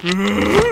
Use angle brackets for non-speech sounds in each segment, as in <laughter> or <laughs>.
Grrrr!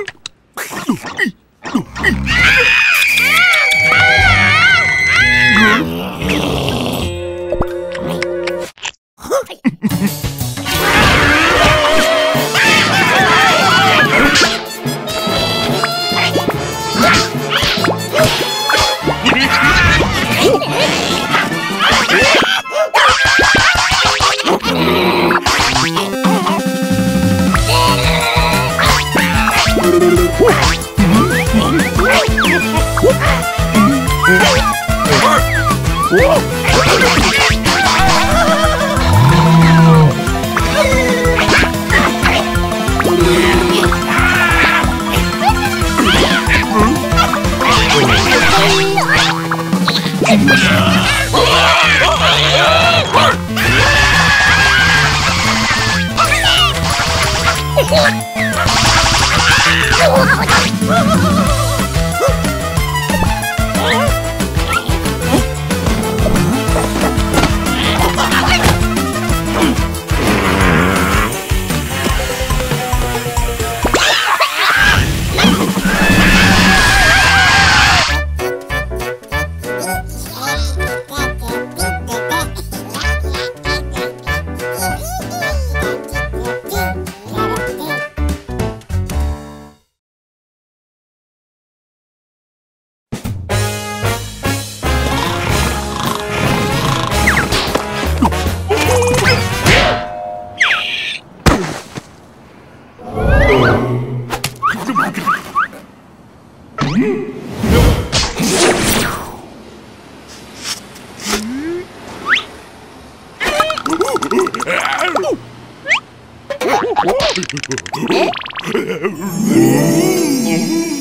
Yeah. Whoa! <laughs> <laughs>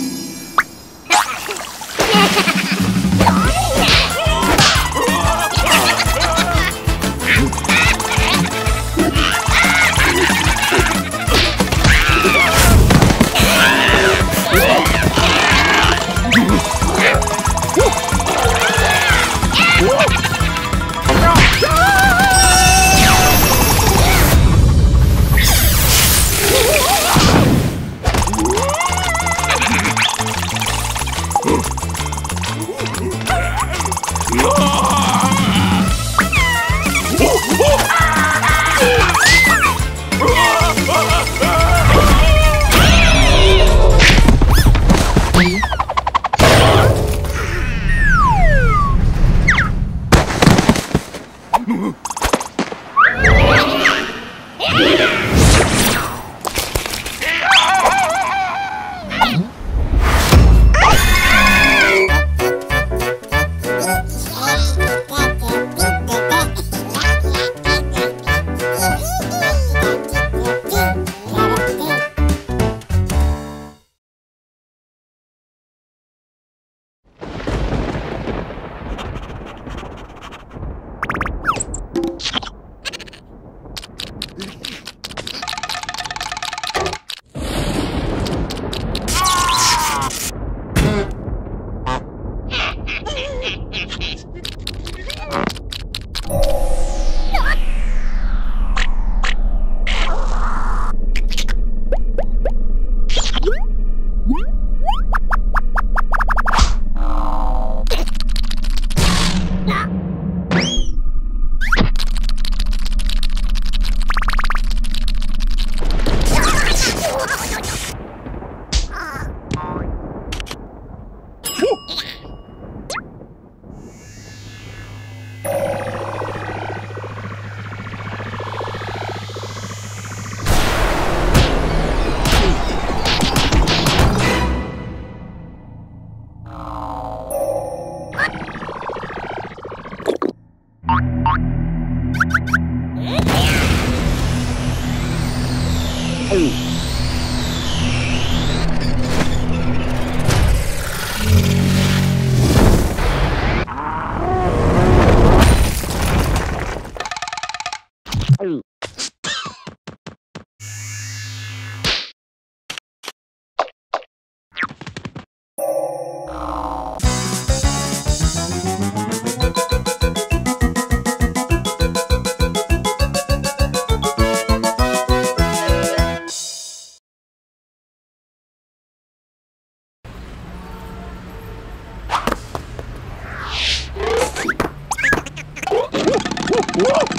Whoa!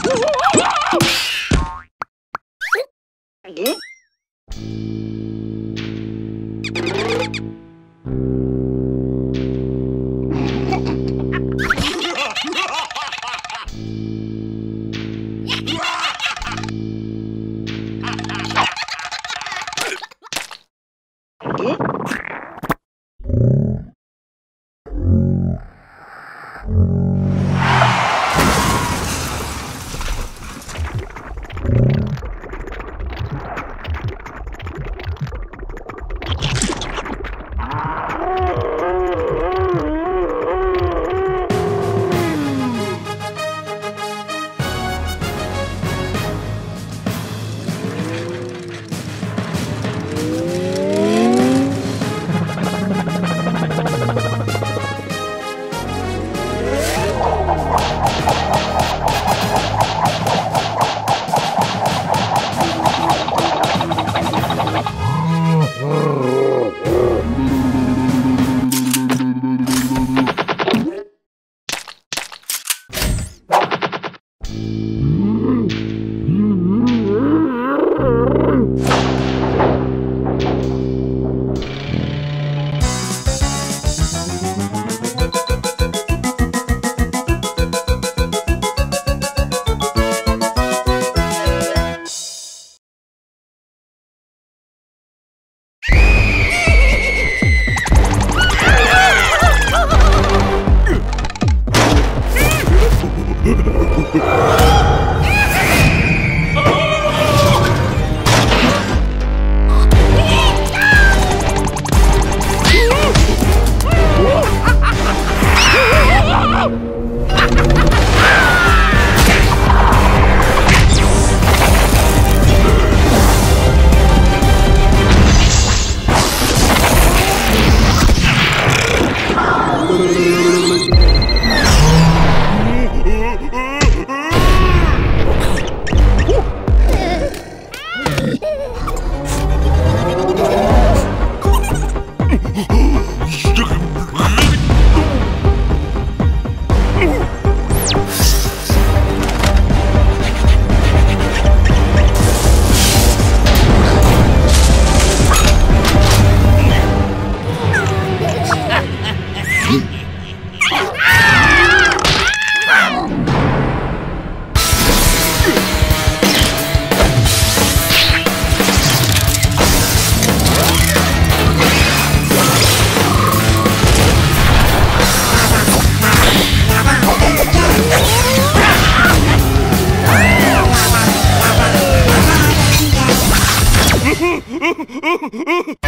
ooh, ooh, ooh, ooh.